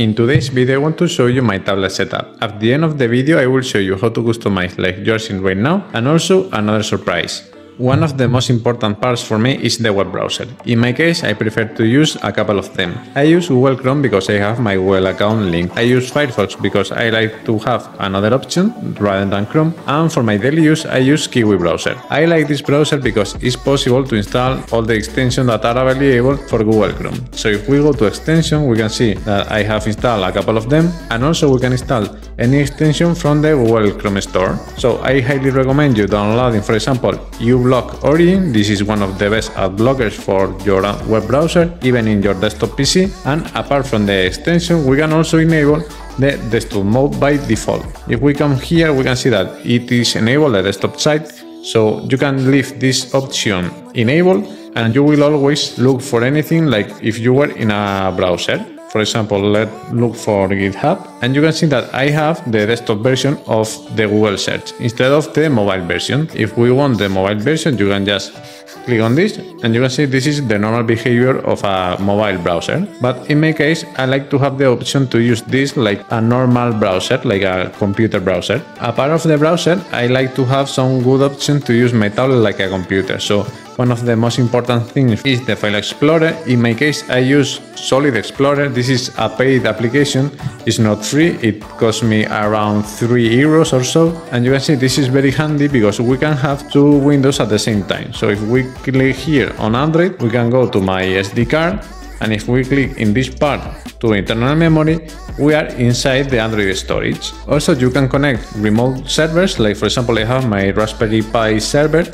In today's video I want to show you my tablet setup. At the end of the video I will show you how to customize like you're seeing right now and also another surprise. One of the most important parts for me is the web browser. In my case, I prefer to use a couple of them. I use Google Chrome because I have my Google account linked. I use Firefox because I like to have another option rather than Chrome. And for my daily use, I use Kiwi browser. I like this browser because it's possible to install all the extensions that are available for Google Chrome. So if we go to extension, we can see that I have installed a couple of them and also we can install any extension from the Google Chrome store. So I highly recommend you downloading, for example, uBlock Block Origin. This is one of the best ad blockers for your web browser, even in your desktop PC. And apart from the extension, we can also enable the desktop mode by default. If we come here, we can see that it is enabled the desktop side. So you can leave this option enabled and you will always look for anything like if you were in a browser. For example, let's look for GitHub and you can see that I have the desktop version of the Google search instead of the mobile version. If we want the mobile version, you can just click on this and you can see this is the normal behavior of a mobile browser. But in my case, I like to have the option to use this like a normal browser, like a computer browser. Apart of the browser, I like to have some good option to use my tablet like a computer. So one of the most important things is the File Explorer. In my case, I use Solid Explorer. This is a paid application. It's not free. It costs me around 3 euros or so. And you can see this is very handy because we can have two windows at the same time. So if we click here on Android, we can go to my SD card. And if we click in this part to internal memory, we are inside the Android storage. Also, you can connect remote servers. Like for example, I have my Raspberry Pi server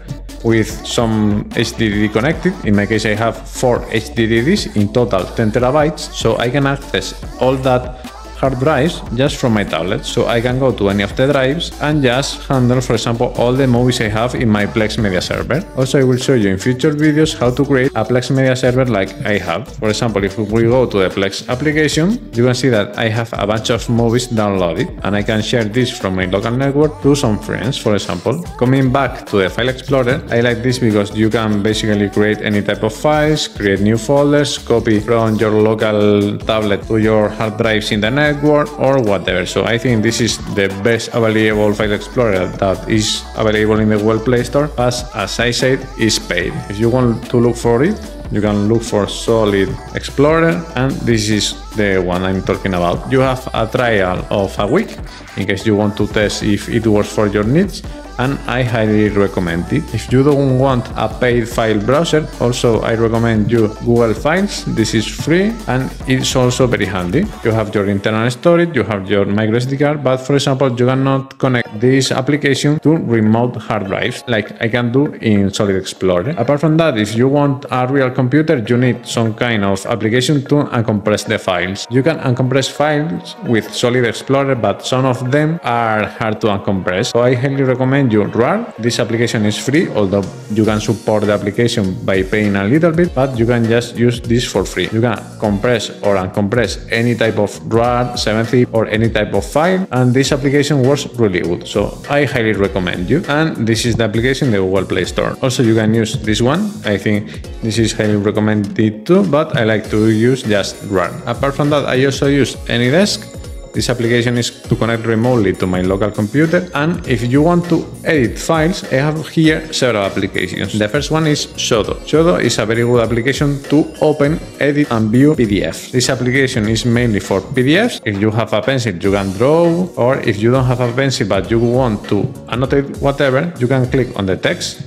with some HDD connected. In my case, I have four HDDs in total 10 terabytes, so I can access all that hard drives just from my tablet. So I can go to any of the drives and just handle, for example, all the movies I have in my Plex Media server. Also, I will show you in future videos how to create a Plex Media server like I have. For example, if we go to the Plex application, you can see that I have a bunch of movies downloaded and I can share this from my local network to some friends, for example. Coming back to the File Explorer, I like this because you can basically create any type of files, create new folders, copy from your local tablet to your hard drives in the network network or whatever. So I think this is the best available file explorer that is available in the Google Play Store, but as I said, is paid. If you want to look for it, you can look for Solid Explorer and this is the one I'm talking about. You have a trial of a week in case you want to test if it works for your needs and I highly recommend it. If you don't want a paid file browser, also I recommend you Google Files. This is free and it's also very handy. You have your internal storage, you have your micro SD card, but for example, you cannot connect this application to remote hard drives like I can do in Solid Explorer. Apart from that, if you want a real computer, you need some kind of application to uncompress the files. You can uncompress files with Solid Explorer, but some of them are hard to uncompress. So I highly recommend you RAR. This application is free, although you can support the application by paying a little bit, but you can just use this for free. You can compress or uncompress any type of RAR, 7zip, or any type of file, and this application works really good. So I highly recommend you. And this is the application the Google Play Store. Also, you can use this one. I think this is highly recommended too, but I like to use just RAR. Apart from that, I also use AnyDesk this application is to connect remotely to my local computer and if you want to edit files, I have here several applications. The first one is Xodo. Xodo is a very good application to open, edit and view PDFs. This application is mainly for PDFs. If you have a pencil, you can draw or if you don't have a pencil but you want to annotate whatever, you can click on the text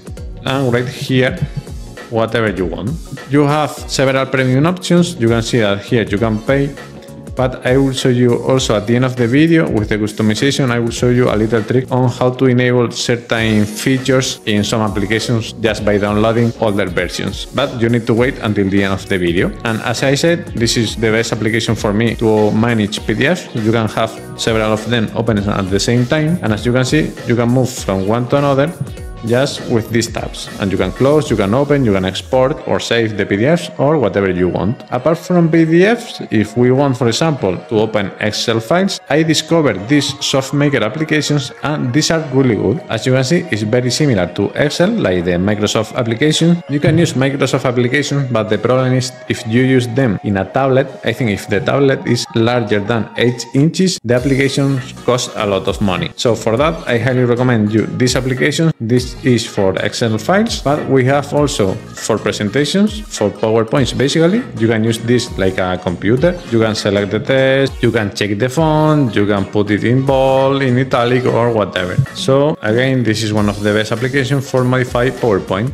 and write here whatever you want. You have several premium options. You can see that here you can pay but I will show you also at the end of the video with the customization I will show you a little trick on how to enable certain features in some applications just by downloading older versions. But you need to wait until the end of the video. And as I said this is the best application for me to manage PDFs you can have several of them open at the same time. And as you can see you can move from one to another just with these tabs. And you can close, you can open, you can export or save the PDFs or whatever you want. Apart from PDFs, if we want, for example, to open Excel files, I discovered these SoftMaker applications and these are really good. As you can see, it's very similar to Excel, like the Microsoft application. You can use Microsoft applications, but the problem is if you use them in a tablet, I think if the tablet is larger than 8 inches, the application costs a lot of money. So for that, I highly recommend you this application. Is for Excel files, but we have also for presentations, for PowerPoints basically. You can use this like a computer. You can select the text, you can check the font, you can put it in bold, in italic or whatever. So again, this is one of the best applications for modify PowerPoint.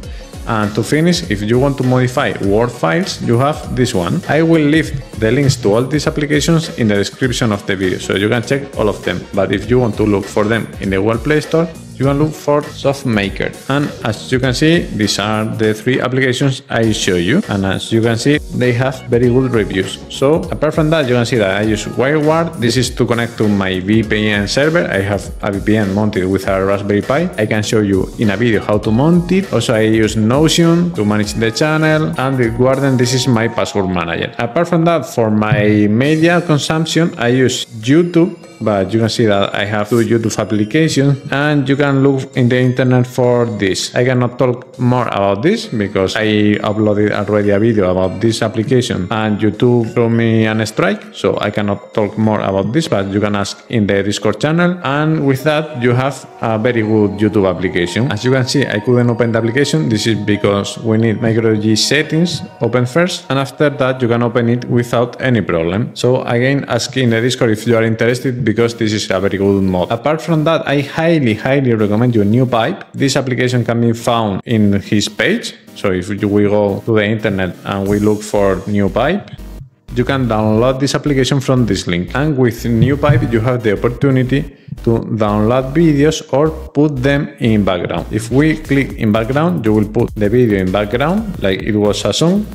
And to finish, if you want to modify Word files, you have this one. I will leave the links to all these applications in the description of the video, so you can check all of them. But if you want to look for them in the Google Play Store, you can look for SoftMaker. And as you can see, these are the three applications I show you. And as you can see, they have very good reviews. So apart from that, you can see that I use WireGuard. This is to connect to my VPN server. I have a VPN mounted with a Raspberry Pi. I can show you in a video how to mount it. Also, I use Notion to manage the channel. And Bitwarden, this is my password manager. Apart from that, for my media consumption, I use YouTube but you can see that I have two YouTube applications and you can look in the internet for this. I cannot talk more about this because I uploaded already a video about this application and YouTube threw me an strike so I cannot talk more about this but you can ask in the Discord channel and with that you have a very good YouTube application. As you can see I couldn't open the application this is because we need MicroG settings open first and after that you can open it without any problem. So again ask in the Discord if you are interested because this is a very good mod. Apart from that, I highly, highly recommend you NewPipe. This application can be found in his page. So if we go to the internet and we look for NewPipe, you can download this application from this link. And with NewPipe, you have the opportunity to download videos or put them in background. If we click in background, you will put the video in background like it was a song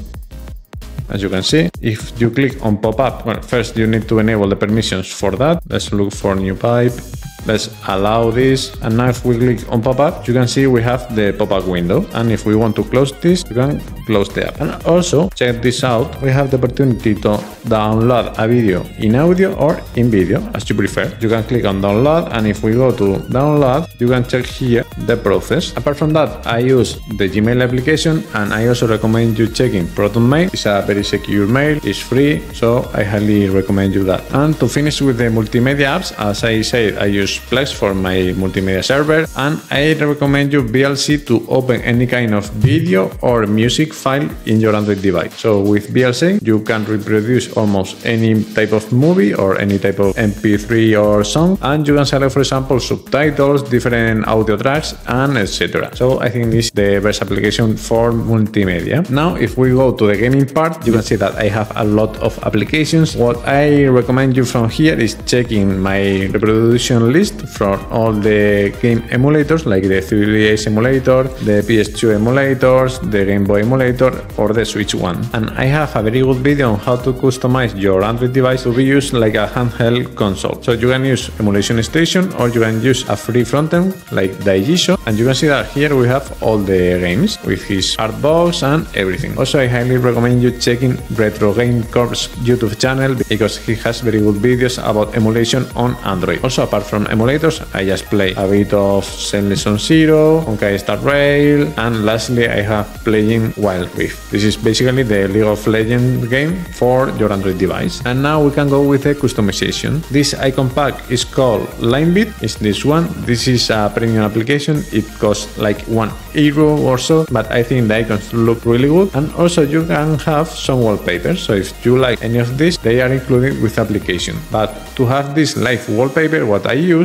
as you can see. If you click on pop-up, well, first you need to enable the permissions for that. Let's look for NewPipe. Let's allow this. And now if we click on pop-up, you can see we have the pop-up window. And if we want to close this, you can close the app. And also, check this out. We have the opportunity to download a video in audio or in video, as you prefer. You can click on download. And if we go to download, you can check here the process. Apart from that, I use the Gmail application and I also recommend you checking Proton Mail. It's a very secure mail, it's free, so I highly recommend you that. And to finish with the multimedia apps, as I said, I use Plex for my multimedia server and I recommend you VLC to open any kind of video or music file in your Android device. So with VLC, you can reproduce almost any type of movie or any type of MP3 or song and you can select, for example, subtitles, different audio tracks and etc. So I think this is the best application for multimedia. Now, if we go to the gaming part, you can see that I have a lot of applications. What I recommend you from here is checking my reproduction list from all the game emulators like the 3DS emulator, the PS2 emulators, the Game Boy emulator or the Switch one. And I have a very good video on how to customize your Android device to be used like a handheld console. So you can use Emulation Station or you can use a free frontend like Daijisho and you can see that here we have all the games with his art box and everything. Also I highly recommend you checking Retro Game Corp's YouTube channel because he has very good videos about emulation on Android. Also apart from emulators, I just play a bit of Zenless Zero, Honkai Star Rail, and lastly I have playing Wild Rift. This is basically the League of Legends game for your Android device. And now we can go with the customization. This icon pack is called Linebit, it's this one. This is a premium application, it costs like one euro or so, but I think the icons look really good. And also you can have some wallpapers, so if you like any of these, they are included with application. But to have this live wallpaper, what I use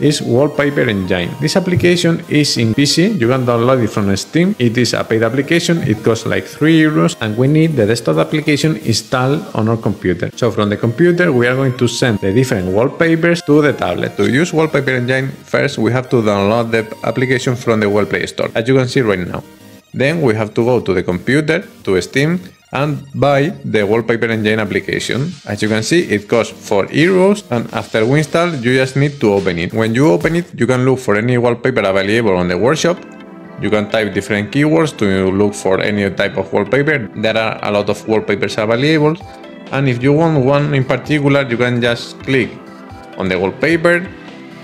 is Wallpaper Engine. This application is in PC, you can download it from Steam. It is a paid application, it costs like 3 euros and we need the desktop application installed on our computer. So from the computer we are going to send the different wallpapers to the tablet. To use Wallpaper Engine, first we have to download the application from the Google Play Store, as you can see right now. Then we have to go to the computer, to Steam, and buy the Wallpaper Engine application. As you can see, it costs 4 euros and after we install, you just need to open it. When you open it, you can look for any wallpaper available on the workshop You can type different keywords to look for any type of wallpaper. There are a lot of wallpapers available. And if you want one in particular, you can just click on the wallpaper,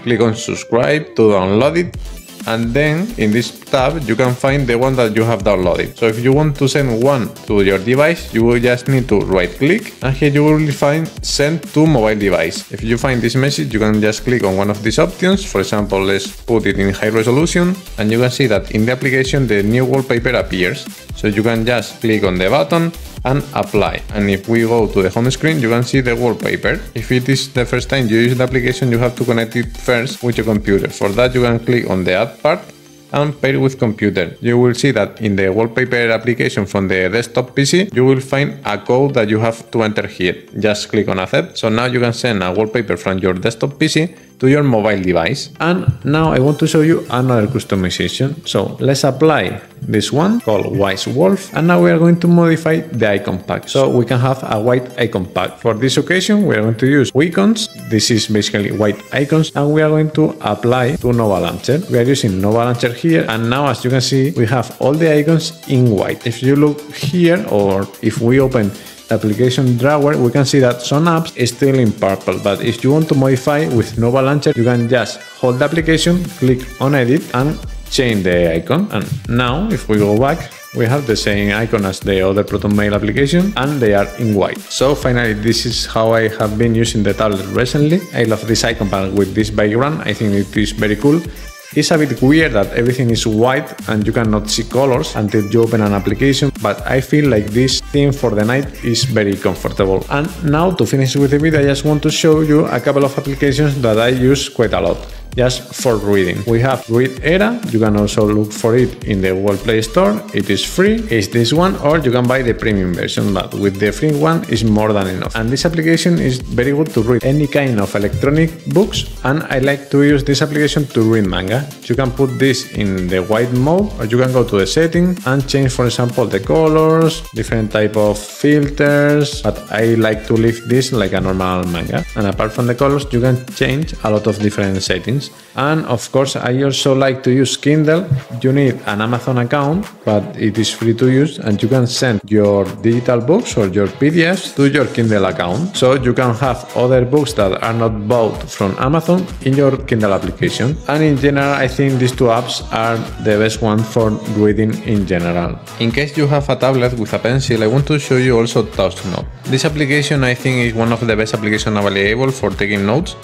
click on subscribe to download it and then in this tab you can find the one that you have downloaded. So if you want to send one to your device, you will just need to right click and here you will find send to mobile device. If you find this message, you can just click on one of these options. For example, let's put it in high resolution and you can see that in the application the new wallpaper appears. So you can just click on the button and apply. And if we go to the home screen, you can see the wallpaper. If it is the first time you use the application, you have to connect it first with your computer. For that, you can click on the add part and pair with computer. You will see that in the wallpaper application from the desktop PC, you will find a code that you have to enter here. Just click on accept. So now you can send a wallpaper from your desktop PC to your mobile device. And now I want to show you another customization. So let's apply this one called Wise Wolf. And now we are going to modify the icon pack. So we can have a white icon pack. For this occasion, we are going to use icons. This is basically white icons. And we are going to apply to Nova Launcher. We are using Nova Launcher here. And now, as you can see, we have all the icons in white. If you look here, or if we open application drawer, we can see that some apps is still in purple. But if you want to modify with Nova Launcher, you can just hold the application, click on edit and change the icon. And now if we go back, we have the same icon as the other Proton Mail application and they are in white. So finally, this is how I have been using the tablet recently. I love this icon panel with this background. I think it is very cool. It's a bit weird that everything is white and you cannot see colors until you open an application, but I feel like this theme for the night is very comfortable. And now to finish with the video, I just want to show you a couple of applications that I use quite a lot just for reading. We have ReadEra, you can also look for it in the Google Play Store, it is free, it's this one, or you can buy the premium version, but with the free one is more than enough. And this application is very good to read any kind of electronic books, and I like to use this application to read manga. You can put this in the white mode, or you can go to the setting and change, for example, the colors, different type of filters, but I like to leave this like a normal manga. And apart from the colors, you can change a lot of different settings and of course, I also like to use Kindle. You need an Amazon account, but it is free to use and you can send your digital books or your PDFs to your Kindle account. So you can have other books that are not bought from Amazon in your Kindle application. And in general, I think these two apps are the best one for reading in general. In case you have a tablet with a pencil, I want to show you also TouchNote. This application I think is one of the best applications available for taking notes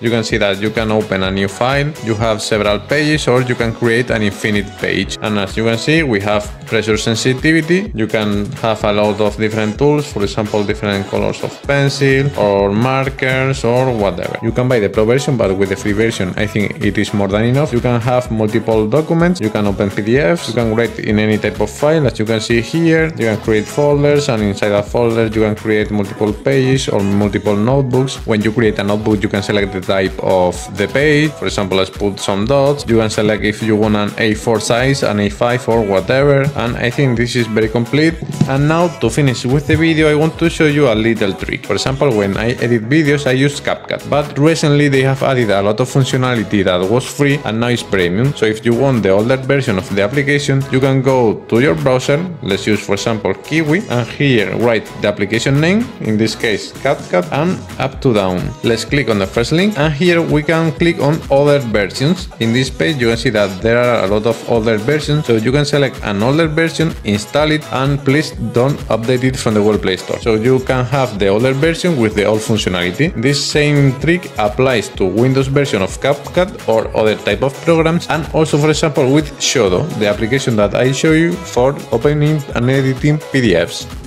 you can see that you can open a new file, you have several pages or you can create an infinite page. And as you can see, we have pressure sensitivity. You can have a lot of different tools, for example, different colors of pencil or markers or whatever. You can buy the pro version, but with the free version, I think it is more than enough. You can have multiple documents, you can open PDFs, you can write in any type of file, as you can see here. You can create folders and inside a folder you can create multiple pages or multiple notebooks. When you create a notebook, you can select the type of the page. For example, let's put some dots. You can select if you want an A4 size, an A5 or whatever. And I think this is very complete. And now to finish with the video, I want to show you a little trick. For example, when I edit videos, I use CapCut. But recently they have added a lot of functionality that was free and now is premium. So if you want the older version of the application, you can go to your browser. Let's use, for example, Kiwi. And here write the application name, in this case CapCut, and Uptodown. Let's click on the first link and here we can click on other versions. In this page you can see that there are a lot of older versions so you can select an older version, install it and please don't update it from the Google Play Store. So you can have the older version with the old functionality. This same trick applies to Windows version of CapCut or other type of programs and also for example with Xodo, the application that I show you for opening and editing PDFs.